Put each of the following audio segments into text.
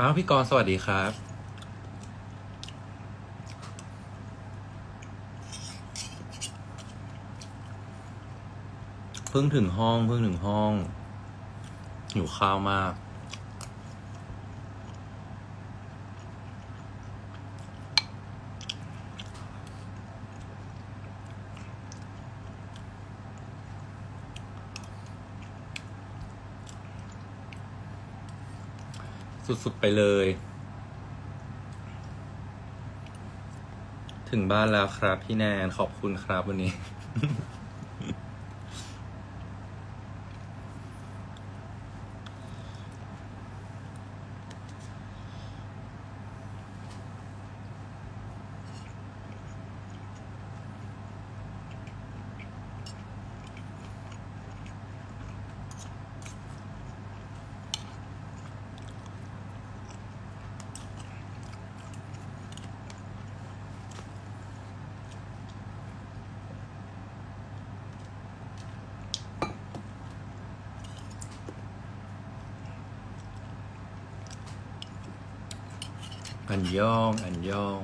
อ้าวพี่กรณ์สวัสดีครับ เพิ่งถึงห้องเพิ่งถึงห้องหิวข้าวมาก สุดๆไปเลย ถึงบ้านแล้วครับพี่แนนขอบคุณครับวันนี้ ยอง อันยอง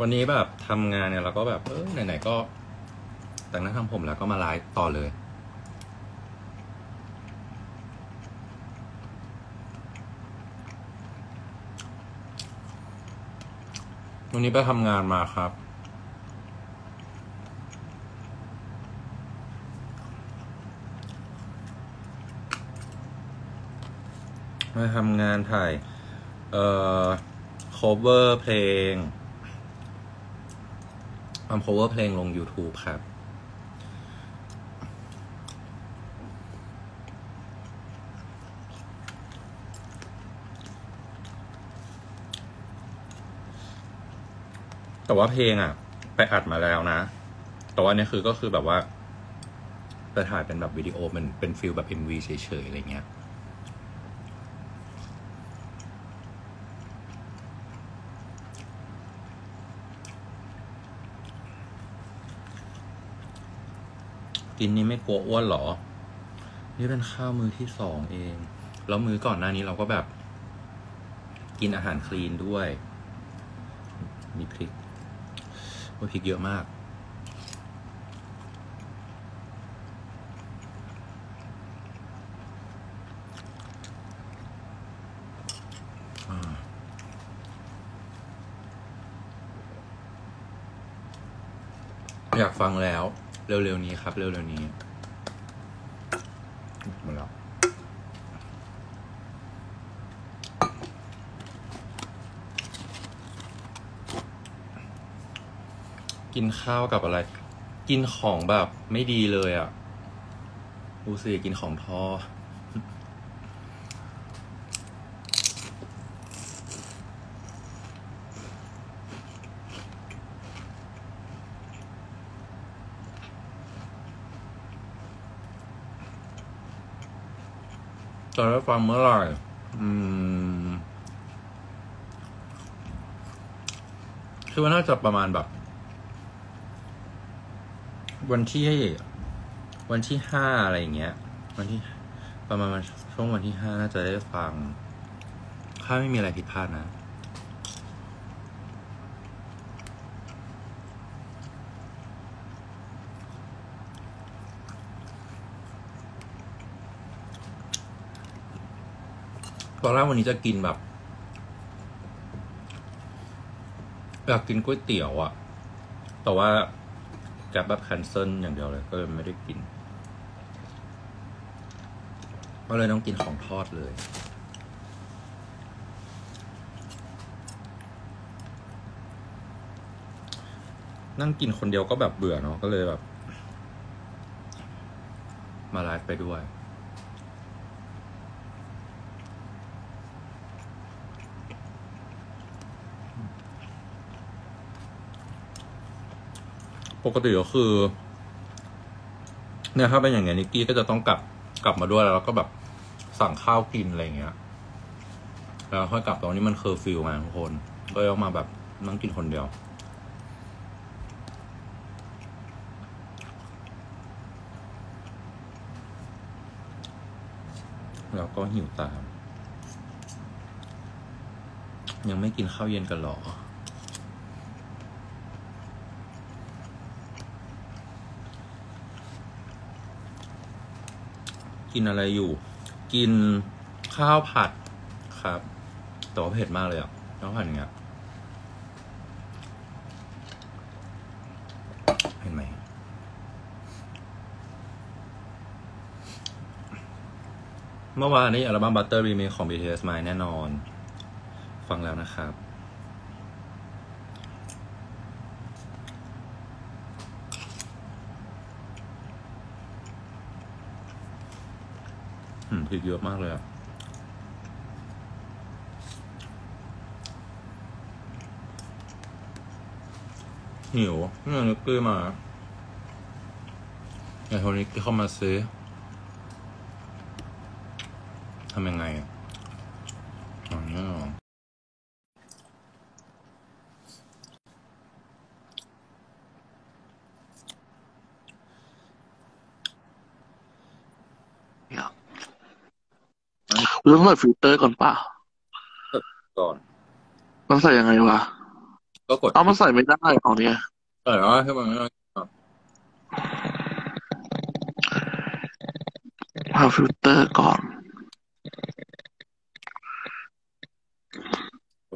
วันนี้แบบทำงานเนี่ยเราก็แบบ เออไหนๆก็แต่งหน้าทำผมแล้วก็มาไลฟ์ต่อเลยวันนี้ไปทำงานมาครับ มาทำงานถ่าย เอ่อ cover เพลงทำ cover เพลงลง YouTube ครับ แต่ว่าเพลงอะ ไปอัดมาแล้วนะ แต่ว่านี่คือก็คือแบบว่าไปถ่ายเป็นแบบวิดีโอมันเป็นฟิลแบบ MV เฉยๆอะไรเงี้ย กินนี้ไม่กลัวอ้วนหรอ นี่เป็นข้าวมือที่สองเอง แล้วมื้อก่อนหน้านี้เราก็แบบ กินอาหารคลีนด้วย มีพริกว่าพริกเยอะมาก อยากฟังแล้ว เร็วๆนี้ครับ เร็วๆนี้หมดแล้วกินข้าวกับอะไร กินของแบบไม่ดีเลยอะ่ะ ดูสิ กินของทอด จะได้ฟังเมื่อไร่อืมคือว่าน่าจะประมาณแบบ วันที่วันที่ห้าอะไรอย่างเงี้ย วันที่ ประมาณช่วงวันที่ห้าน่าจะได้ฟัง ถ้าไม่มีอะไรผิดพลาดนะ ตอนแรกวันนี้จะกินแบบอยากกินก๋วยเตี๋ยวอะแต่ว่าแกร็บแบบแคนเซิลอย่างเดียวเลย ก็เลยไม่ได้กิน ก็เลยต้องกินของทอดเลยนั่งกินคนเดียวก็แบบเบื่อเนาะก็เลยแบบ มาไลฟ์ไปด้วย ปกติก็คือ เนี่ยถ้าเป็นอย่างเงี้ยนิกกี้ก็จะต้องกลับกลับมาด้วยแล้วก็แบบสั่งข้าวกินอะไรเงี้ย แล้วค่อยกลับตอนนี้มันเคอร์ฟิวมาทุกคน ก็เลยต้องมาแบบนั่งกินคนเดียวแล้วก็หิวตาม ยังไม่กินข้าวเย็นกันหรอ กินอะไรอยู่ กินข้าวผัดครับ แต่ว่าเผ็ดมากเลยอะข้าวผัดเงี้ยเห็นไหมเมื่อวานนี้อัลบั้ม Butter Remix ของ BTS มาแน่นอน ฟังแล้วนะครับ อืมพริกเยอะมากเลยอะหิวนี่นึกกี้มาไอ้คนนี้ที่เข้ามาซื้อทำยังไงอะอ๋อเนี่ยเหรอ เรื่องใส่ฟิลเตอร์ก่อนป่ะก่อนมันใส่ยังไงวะก็กดเอามันใส่ไม่ได้เอาเนี่ยเออให้มันไม่ต้องหาฟิลเตอร์ก่อน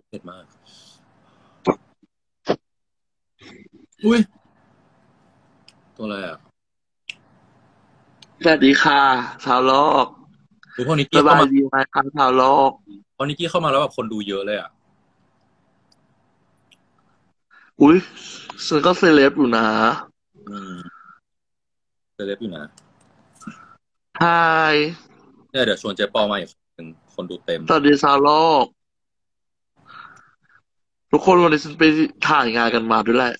เผ็ดมาก อุ้ย ตัวอะไรอะ สวัสดีค่ะชาวโลก คือพอนิกสกี้บาเข้ายมาดีไหมคะชาวโลก พอนิกกี้เข้ามาแล้วแบบคนดูเยอะเลยอะอุ้ยฉันก็เซเลบอยู่นะอืมเซเลบอยู่นะฮายเนี่ยเดี๋ยวชวนเจ๊ปอมาอีกคนหนึ่งคนดูเต็ม สวัสดีชาวโลก ทุกคนวันนี้ฉันไปถ่ายงานกันมาด้วยแหละ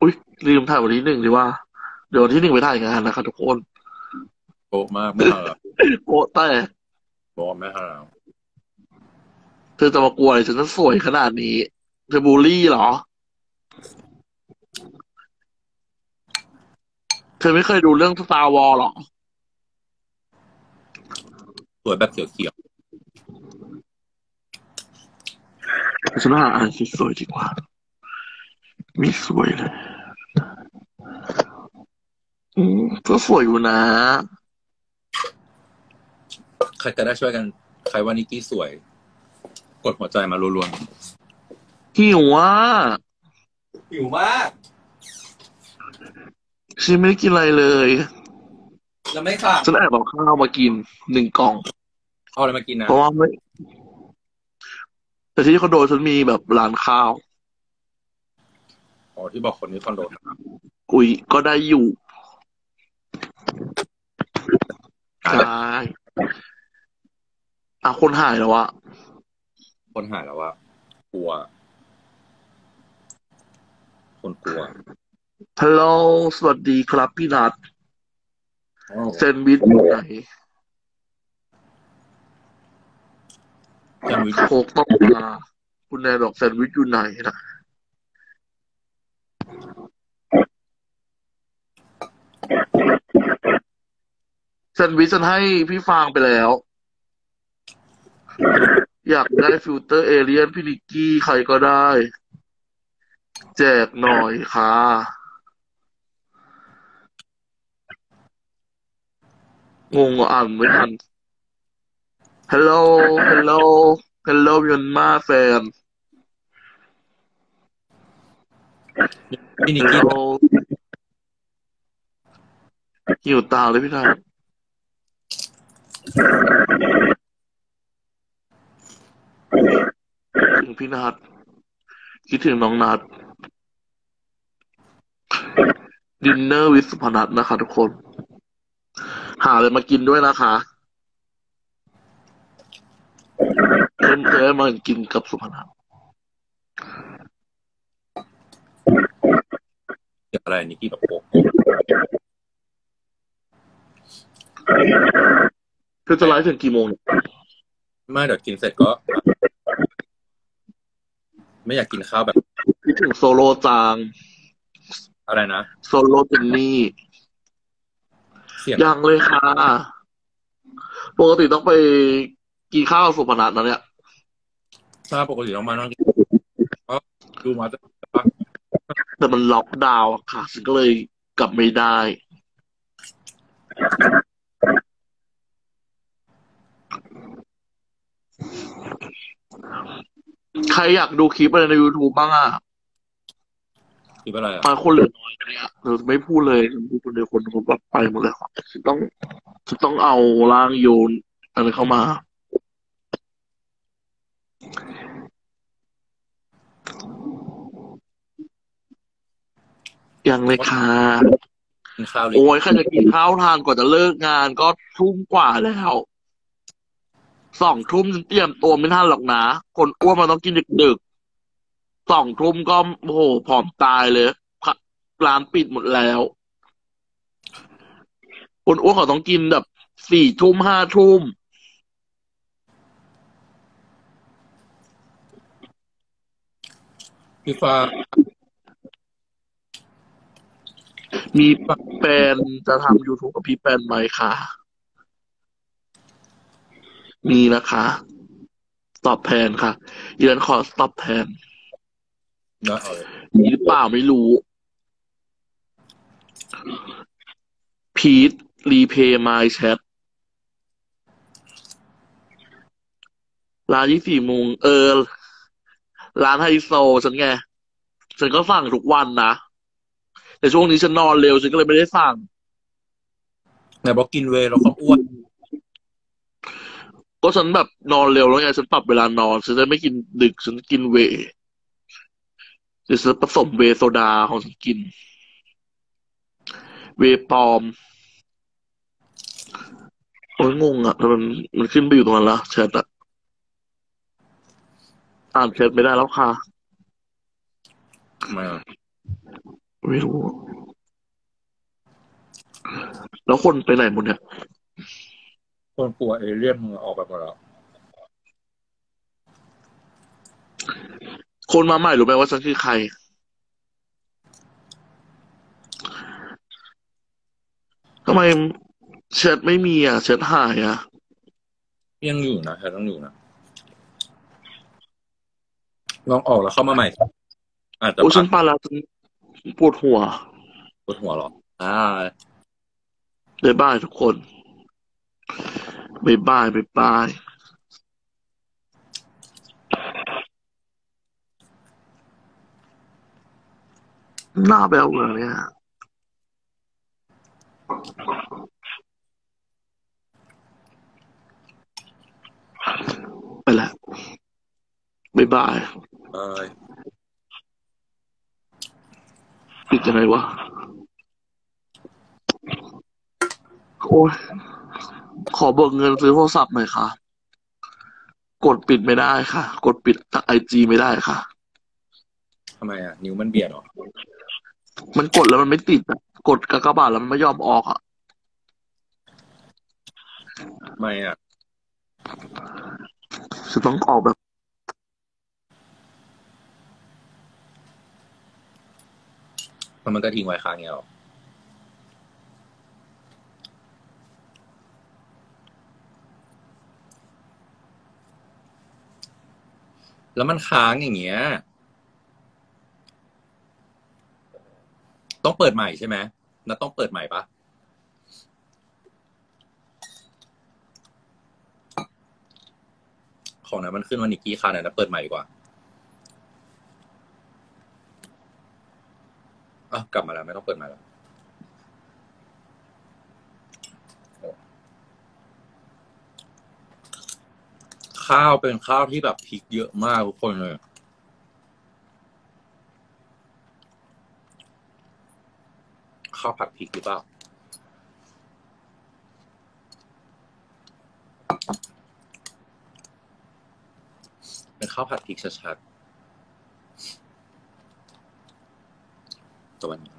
อุ้ยลืมถ่ายวันที่หนึ่งดีว่า เดี๋ยววันที่หนึ่งไปถ่ายงานนะคะทุกคน โป๊ะมากไม่ทันแล้วโอ้แต่บอกว่าไม่ทันแล้วเธอจะมากลัวอะไรฉันนั้นสวยขนาดนี้ เธอบูลลี่เหรอ เธอไม่เคยดูเรื่อง Star Wars หรอ สวยแบบเขียวฉันหาอ่านสวยๆดีกว่า มีสวยเลย อืมก็สวยอยู่นะๆ ใครจะได้ช่วยกัน ใครว่านิกกี้สวย กดหัวใจมารัวหิวอะๆหิวมากฉันไม่ได้กินอะไรเลยแล้วไม่ค่ะฉันแอบเอาข้าวมากินหนึ่งกล่อง เอาอะไรมากินนะเพราะว่าไม่ แต่ที่คอนโดฉันมีแบบร้านข้าว อ๋อที่บอกคนนี้คอนโดนะอุ้ยก็ได้อยู่ใช่ อะคนหายแล้วอะคนหายแล้วว่ากลัว คนกลัวฮัลโหลสวัสดีครับพี่นัทแซนด์วิชอยู่ไหนแซนด์วิชโคกต้องมาคุณแนนบอกแซนด์วิชอยู่ไหนนะแซนด์วิชฉันให้พี่ฟางไปแล้ว อยากได้ filter alien พี่นิกกี้ใครก็ได้ แจกหน่อยค่ะ งงอะอ่านไม่ทัน Hello Hello Hello ยนมาแฟนพี่นิกกี้ Hello หิวตามเลยพี่นัทคิด ถึงพี่นัทคิดถึงน้องนัทดินเนอร์วิสุพนัทนะคะทุกคน หาอะไรมากินด้วยนะคะเพิ่มเพิ่มมากินกับสุพนัทเกี่ยวอะไรนิกกี้แบบโป๊ะเธอจะไลฟ์ถึงกี่โมงเนี่ยไม่เดี๋ยวกินเสร็จก็ ไม่อยากกินข้าวแบบคิดถึงโซโลจาง อะไรนะ โซโลเจนนี่ เสียงยังเลยค่ะ ปกติต้องไปกินข้าวกับสุพนัทนะเนี่ยถ้าปกติต้องมานั่งกินก็ดูมาจะแต่มันล็อกดาวน์อะค่ะฉันก็เลยกลับไม่ได้ ใค รอยากดูคลิปอะไรใน YouTube บ้างอะคืออะไรอะมาคนเหลือน้อยนะเนี่ยเราไม่พูดเลยฉันพูดคนเดียวคนเขาแบบไปหมดเลยฉันต้องฉันต้องเอาร่างโยนอะไรเข้ามายังเลยค่ะกินข้าวเลยโอ้ยใครจะกินข้าวทานกว่าจะเลิกงานก็ทุ่มกว่าแล้ว สองทุ่มฉันเตรียมตัวไม่ทันหรอกนะ คนอ้วนมันต้องกินดึกๆสองทุ่มก็โอ้โหผอมตายเลยค่ะร้านปิดหมดแล้ว คนอ้วนเขาต้องกินแบบสี่ทุ่มห้าทุ่มพี่ฟ้ามีแฟนจะทำ YouTube กับพี่แปนไหมคะ มีนะคะ ตอบแทนค่ะเยือนขอตอบแทนเนอะเอาเลยมีหรือเปล่าไม่รู้ พีทรีเพย์มายแชทร้านยี่สี่โมงเออ ร้านไฮโซฉันไง ฉันก็สั่งทุกวันนะ แต่ช่วงนี้ฉันนอนเร็ว ฉันก็เลยไม่ได้สั่งไหนบอกกินเวย์แล้วก็อ้วน ก็ฉันแบบนอนเร็วแล้วไงฉันปรับเวลานอน ฉันจะไม่กินดึก ฉันกินเวย์เดี๋ยวฉันผสมเวย์โซดาของฉันกิน เวย์ปลอมโอ้ยงงอะทำไมมันมันขึ้นไปอยู่ตรงนั้นละแชทอะอ่านแชทไม่ได้แล้วค่ะทำไมอะไม่รู้ แล้วคนไปไหนหมดเนี่ย คนกลัวเอเลี่ยนมึงออกไปหมดแล้ว คนมาใหม่รู้ไหมว่าฉันคือใคร ทำไมแชทไม่มีอะแชทหายอะ ยังอยู่นะแค่ต้องอยู่นะลองออกแล้วเข้ามาใหม่อาจจะโอ้ฉัพันกปาแล้วฉันปวดหัว ปวดหัวเหรออ่าบ๊ายบายทุกคน บ๊ายบายบ๊ายบายหน้าแบวเลยเนี่ยไปแล้วบ๊ายบายเอยปิดยังไงวะโอ้ย ขอเบิกเงินซื้อโทรศัพท์หน่อยค่ะ กดปิดไม่ได้ค่ะ กดปิดไอจีไม่ได้ค่ะ ทำไมอะ นิ้วมันเบียดเหรอ มันกดแล้วมันไม่ติดอะกดกากบาทแล้วมันไม่ยอมออกอะทำไมอะ จะต้องออกแบบแล้วมันก็ทิ้งไว้ค้างเงี้ยหรอ แล้วมันค้างอย่างเงี้ย ต้องเปิดใหม่ใช่ไหมนัดต้องเปิดใหม่ปะของนั้นมันขึ้นว่านิกกี้คาร์นะเปิดใหม่ดีกว่าอะกลับมาแล้ว ไม่ต้องเปิดใหม่แล้ว ข้าวเป็นข้าวที่แบบพริกเยอะมากทุกคนเลยข้าวผัดพริกหรือเปล่าเป็นข้าวผัดพริกชัดๆตัวนี้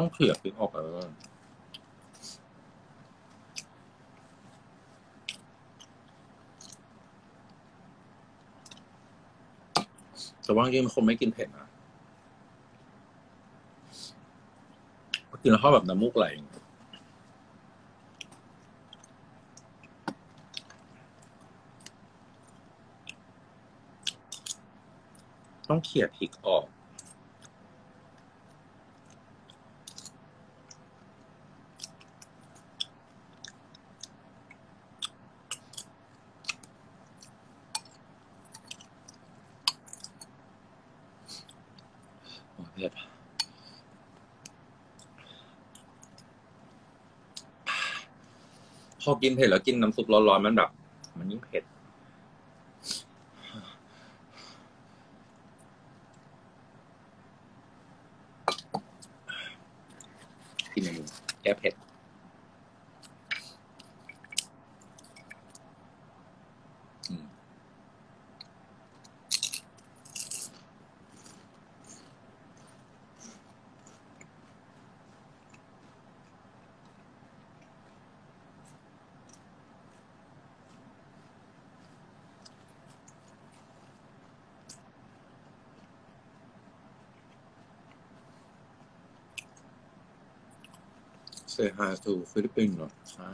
ต้องเผื่อพริกออกแล้วแต่ว่าจริงๆคนไม่กินเผ็ดนะกินแล้วชอบแบบน้ำมูกไหลต้องเขี่ยพริกออก พอกินเผ็ดแล้วกินน้ำซุปร้อนๆมันแบบ มันยิ่งเผ็ด กินเมนูแก้เผ็ด อืม Say hi to ฟิลิปปินส์เหรอใช่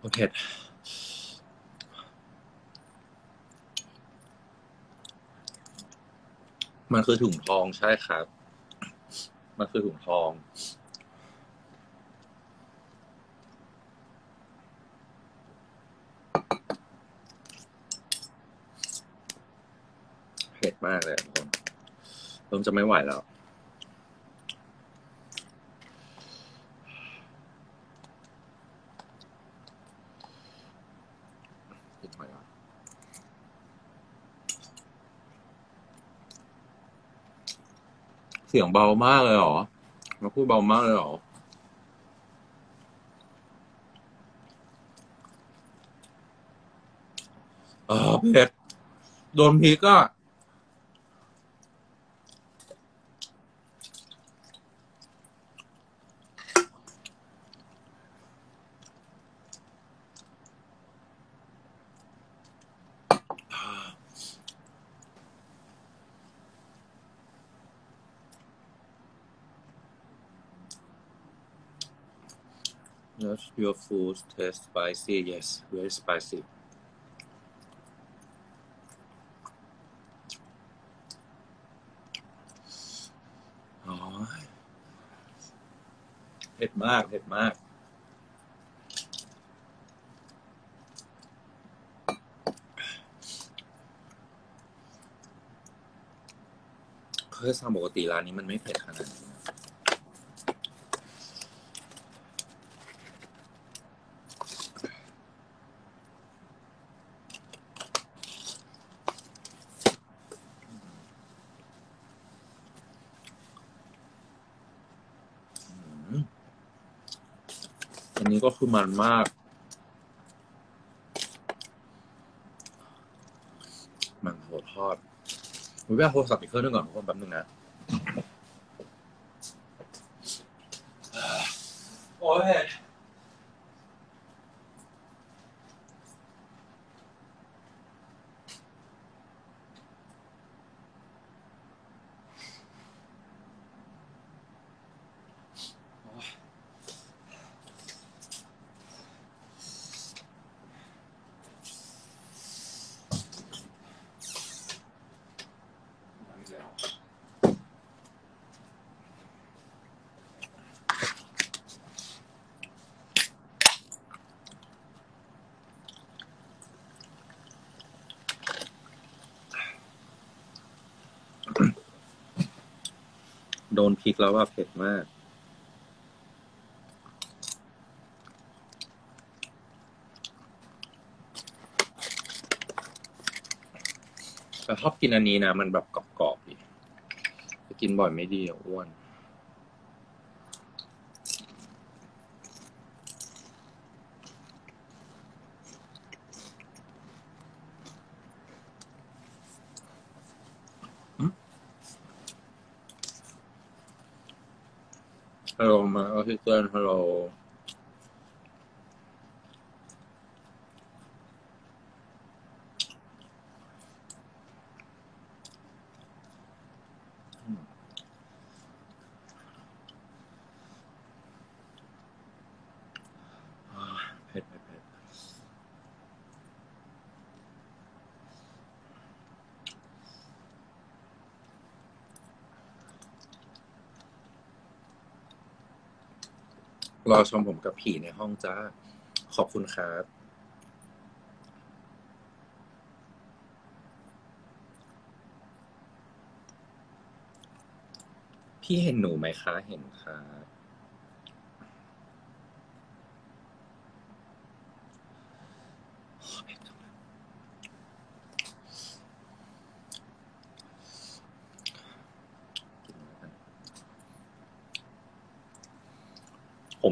โอเคมันคือถุงทองใช่ครับ มันคือถุงทอง เผ็ดมากเลยอะทุกคน เริ่มจะไม่ไหวแล้วปิดไฟก่อนเสียงเบามากเลยเหรอมาพูดเบามากเลยเหรอเออเผ็ดโดนพริกอะ Yes, your food taste spicy. Yes, very spicy. อ๋อเผ็ดมากเผ็ดมากเคยสั่งปกติร้านนี้มันไม่เผ็ดขนาดนี้นะ อืม อันนี้ก็คือมันมาก มันโหทอดผมไปเอาโทรศัพท์อีกเครื่องหนึงก่อนทุกคนแป๊บนึงนะ โอ้ย โดนพริกแล้วว่าเผ็ดมาก แต่ชอบกินอันนี้นะ มันแบบกรอบๆดีกินบ่อยไม่ดีอ้วน ฮัลโห ลมาออกซิเจนฮัลโหลอ่าเผ็ดเผ็ดเผ็ด รอชมผมกับผีในห้องจ้า ขอบคุณครับ พี่เห็นหนูไหมคะ เห็นครับ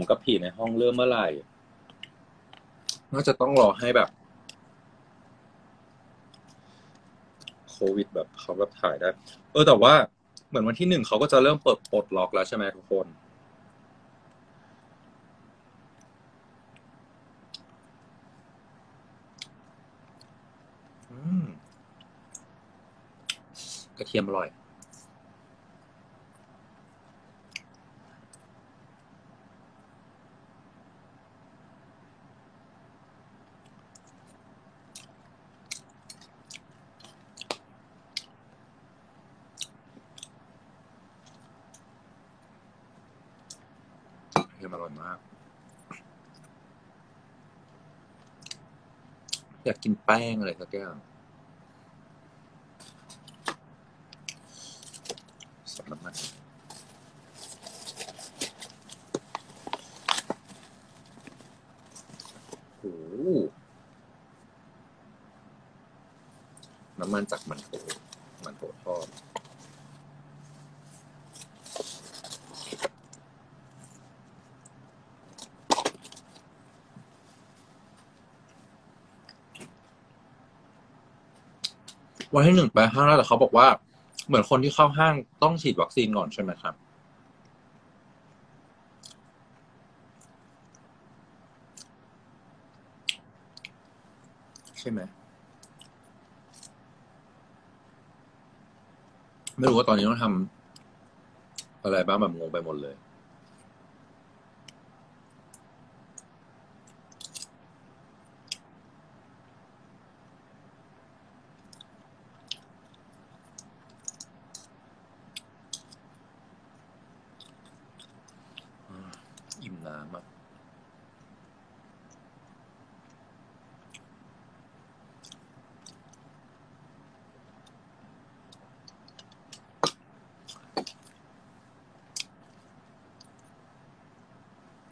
ผมกับผีในห้องเริ่มเมื่อไหร่ น่าจะต้องรอให้แบบ โควิดแบบเขาแบบถ่ายได้ เออแต่ว่าเหมือนวันที่หนึ่งเขาก็จะเริ่มเปิดปลดล็อกแล้วใช่ไหมทุกคน อืม กระเทียมอร่อย กระเทียมอร่อยมาก อยากกินแป้งอะไรสักอย่างสับน้ำมันโอ้โหน้ำมันจากมันโถมันโถทอด วันที่หนึ่งไปห้างแล้วแต่เขาบอกว่า เหมือนคนที่เข้าห้างต้องฉีดวัคซีนก่อนใช่ไหมครับ ใช่ไหมไม่รู้ว่าตอนนี้ต้องทำอะไรบ้างแบบงงไปหมดเลย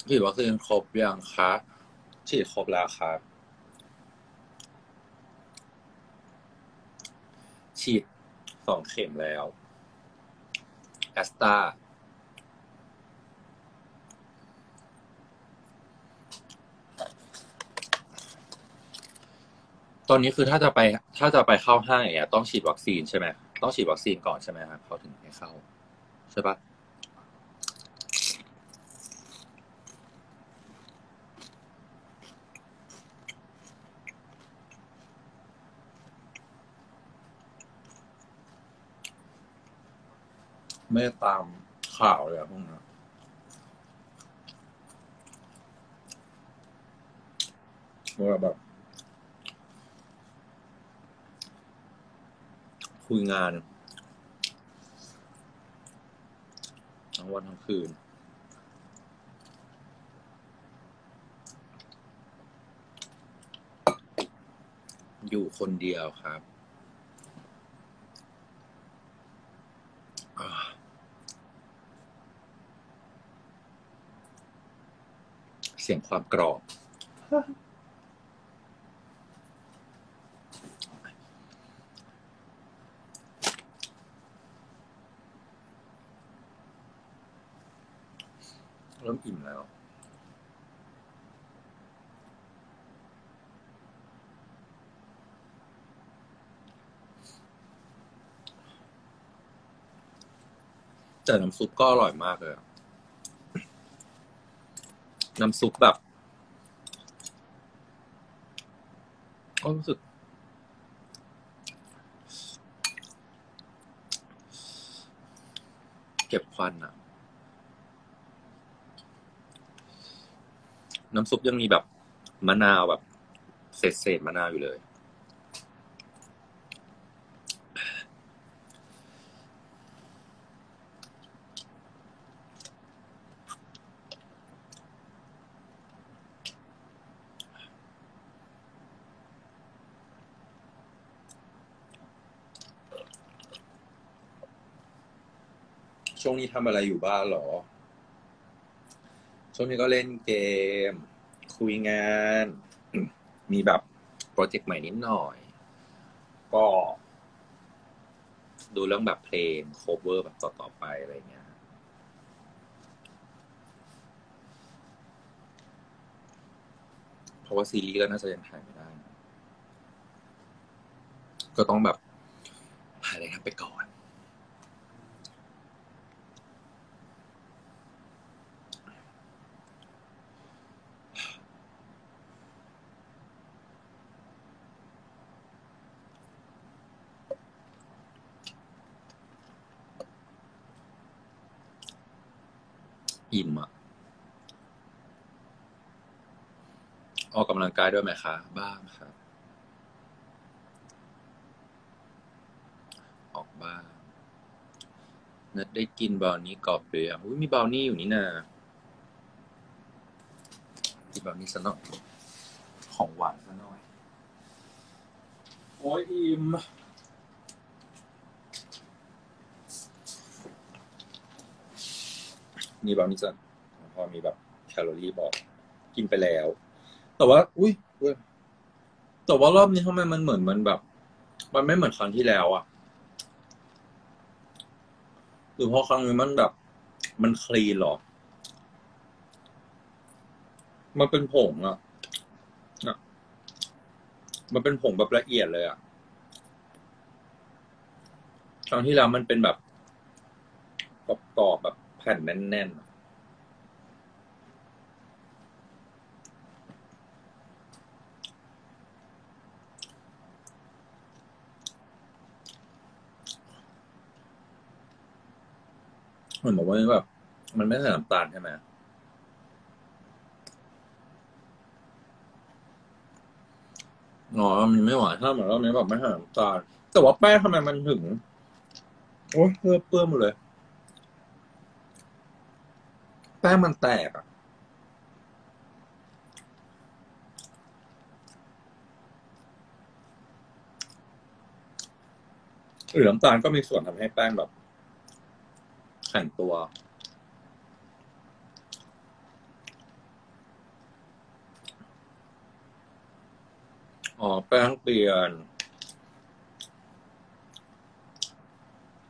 ฉีดวัคซีนครบยังคะฉีดครบแล้วครับ ฉีดสองเข็มแล้วแอสตาตอนนี้คือถ้าจะไป ถ้าจะไปเข้าห้างอย่างเงี้ยต้องฉีดวัคซีนใช่ไหมต้องฉีดวัคซีนก่อนใช่ไหมครับเขาถึงให้เข้า ใช่ปะ ไม่ได้ตามข่าวเลยอะพวกนั้นว่าแบบ คุยงานทั้งวันทั้งคืน อยู่คนเดียวครับอ่าเสียงความกรอบ เริ่มอิ่มแล้วแต่น้ำซุปก็อร่อยมากเลยอะ น้ำซุปแบบก็รู้สึก เก็บควันอะน้ำซุปยังมีแบบมะนาวแบบเศษเศษๆมะนาวอยู่เลย นี้ทำอะไรอยู่บ้างหรอ ช่วงนี้ก็เล่นเกม คุยงาน มีแบบโปรเจกต์ใหม่นิดหน่อย ก็ ดูเรื่องแบบเพลง cover แบบต่อ ๆ ไปอะไรเงี้ยเพราะว่าซีรีส์ก็น่าจะยังถ่ายไม่ได้ ก็ต้องแบบหาอะไรทำไปก่อน อิ่มอะออกกำลังกายด้วยไหมคะ บ้างครับ ออกบ้างนัดได้กินบราวนี่กรอบเปรี้ยวอุ้ยมีบราวนี่อยู่นี่นากินบราวนี่ซะหน่อยของหวานซะหน่อย โอ้ยอิ่ม มีบราวนี่จะพอมีแบบแคลอรี่บอก กินไปแล้ว แต่ว่า อุ้ยแต่ว่ารอบนี้ทำไมมันเหมือนมันแบบ มันไม่เหมือนครั้งที่แล้วอะหรือเพราะครั้งนี้มันแบบ มันคลีนหรอ มันเป็นผงอะน่ะมันเป็นผงแบบละเอียดเลยอะครั้งที่แล้วมันเป็นแบบกรอบๆแบบ แผ่นแน่นๆมือนบอกว่าแบบมันไม่ใส่น้ำตาลใช่ไหมอ๋อมันไม่หวานถ้าเหมือนรอบนี้แบบไม่ใส่น้ำตาล แต่ว่าแป้งทำไมมันถึง โอ้ยเปื้อเปื้อนหมดเลย แป้งมันแตกอะหรือน้ำตาลก็มีส่วนทำให้แป้งแบบแข็งตัว อ๋อ แป้งเปลี่ยน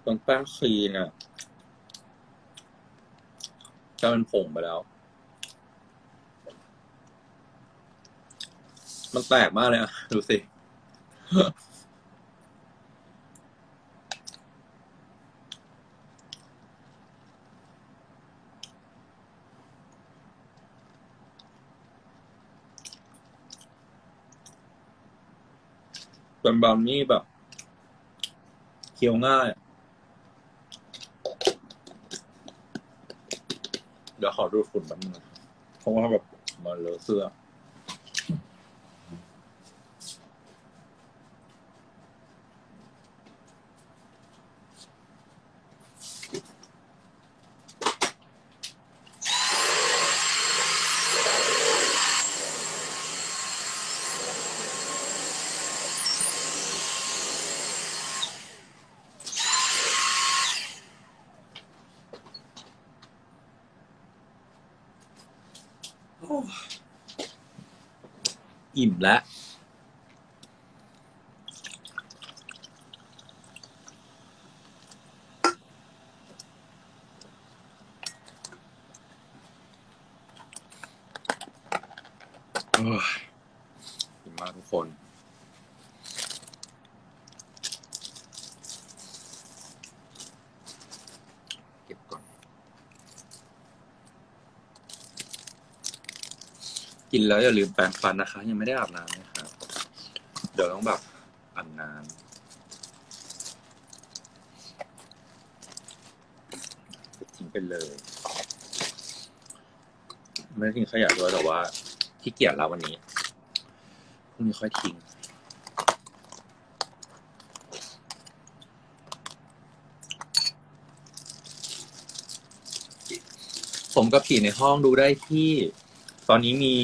เป็นแป้งคลีนอะ กลายเป็นผงไปแล้ว มันแตกมากเลยอะดูสิ เป็นบราวนี่แบบ เคี้ยวง่ายอะ เดี๋ยวขอดูฝุ่นแป๊บนึงนะเพราะว่าแบบมาเลอะเสื้อ อิ่มแล้ว โอ้ยอิ่มมากทุกคน เก็บก่อน กินแล้วอย่าลืมแปรงฟันนะคะ ยังไม่ได้อาบน้ำนะครับ เดี๋ยวต้องแบบอาบน้ำทิ้งไปเลย ไม่ได้ทิ้งขยะด้วยแต่ว่าขี้เกียจแล้ววันนี้พรุ่งนี้ค่อยทิ้งผมกับผีในห้องดูได้ที่ ตอนนี้มี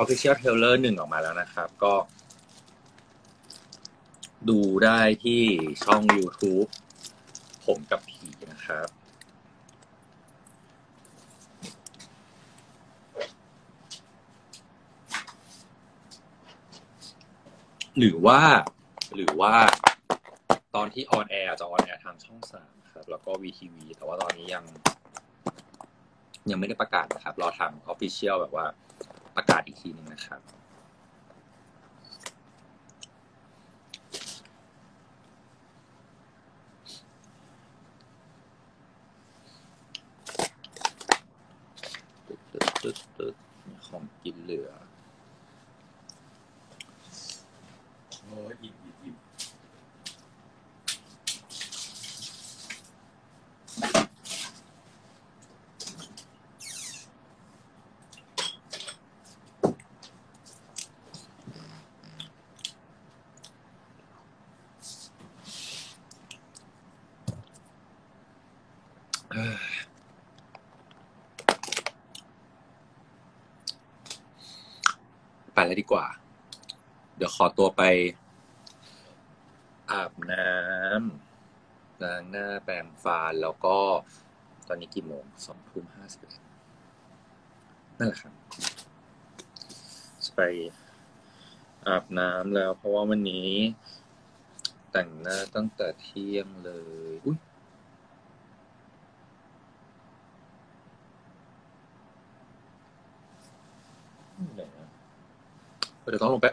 Official Trailer หนึ่งออกมาแล้วนะครับ ก็ ดูได้ที่ช่อง YouTube ผมกับผีนะครับ หรือว่า หรือว่า ตอนที่ออนแอร์จะออนแอร์ทางช่องสามครับ แล้วก็ VTV แต่ว่าตอนนี้ยัง ยังไม่ได้ประกาศนะครับ รอทาง official แบบว่าประกาศอีกทีหนึงนะครับ ตึ๊ดตึ๊ดตึ๊ดตึ๊ดมีของกินเหลือ โอ้ยอิ่มอิ่มอิ่ม ไปแล้วดีกว่า เดี๋ยวขอตัวไป อาบน้ำล้างหน้าแปรงฟันแล้วก็ตอนนี้กี่โมงสองทุ่มห้าสิบนั่นแหละครับจะไปอาบน้ำแล้ว เพราะว่าวันนี้แต่งหน้าตั้งแต่เที่ยงเลย อุ้ยไหนอะ เดี๋ยวต้องลงไป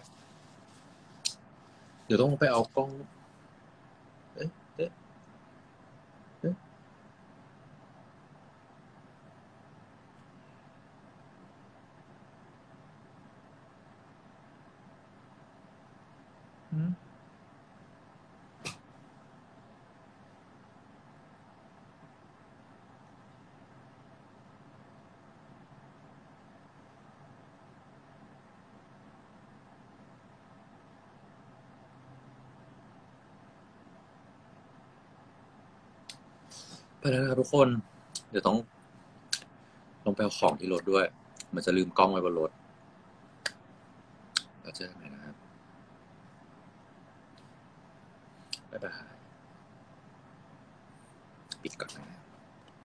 เดี๋ยวต้องลงไปเอากล้อง เอ๊ะเอ๊ะเอ๊ะหืมไป แล้วนะครับทุกคน เดี๋ยวต้อง ลงไปเอาของที่รถด้วย มันจะลืมกล้องไว้บนรถเราจะทำไงนะครับบ๊ายบายปิดก่อนนะ